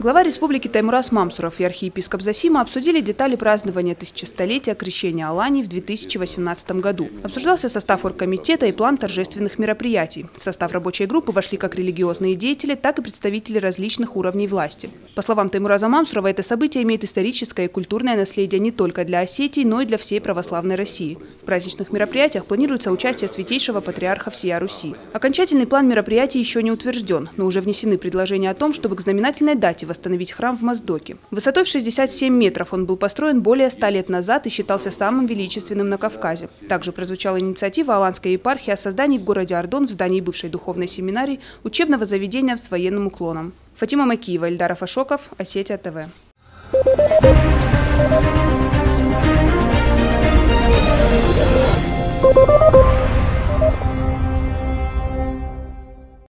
Глава республики Таймурас Мамсуров и архиепископ Засима обсудили детали празднования тысячестолетия крещения Алании в 2018 году. Обсуждался состав оргкомитета и план торжественных мероприятий. В состав рабочей группы вошли как религиозные деятели, так и представители различных уровней власти. По словам Таймураза Мамсурова, это событие имеет историческое и культурное наследие не только для Осетии, но и для всей православной России. В праздничных мероприятиях планируется участие святейшего патриарха всея Руси. Окончательный план мероприятий еще не утвержден, но уже внесены предложения о том, чтобы к знаменательной дате восстановить храм в Моздоке. Высотой в 67 метров он был построен более 100 лет назад и считался самым величественным на Кавказе. Также прозвучала инициатива Аланской епархии о создании в городе Ордон в здании бывшей духовной семинарии учебного заведения с военным уклоном. Фатима Макиева, Эльдар Афашоков, Осетия ТВ.